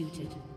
Executed.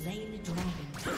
slain the dragon.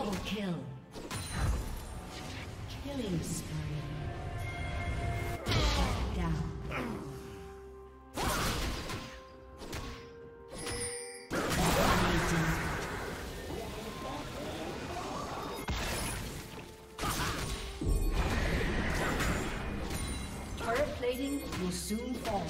Double kill. Killing spree. Down. Turret plating will soon fall.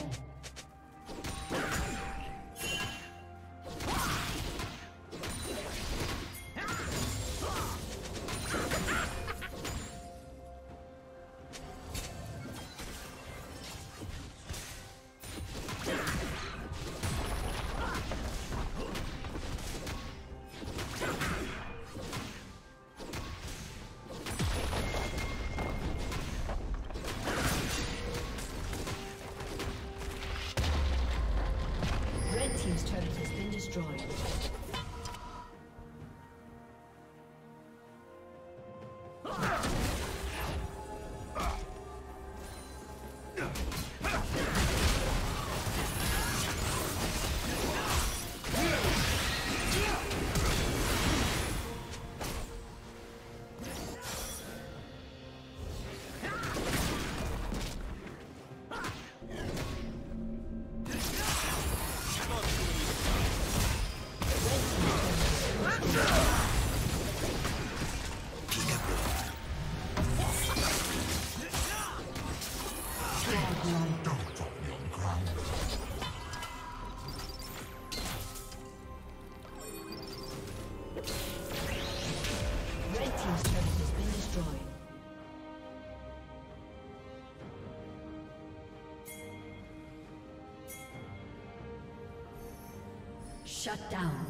Shut down.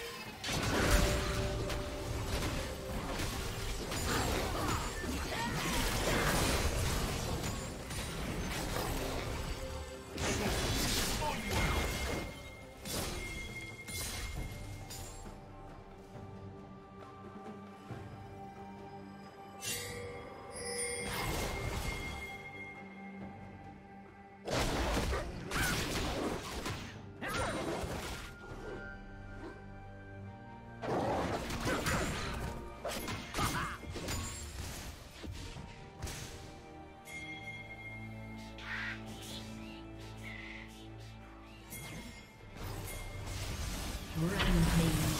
Rampage.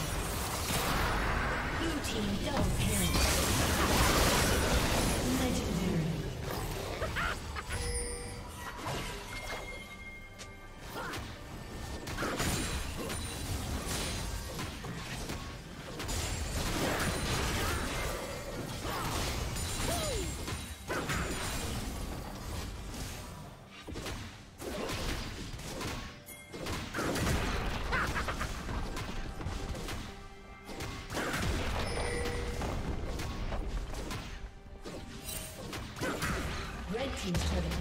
Team's turret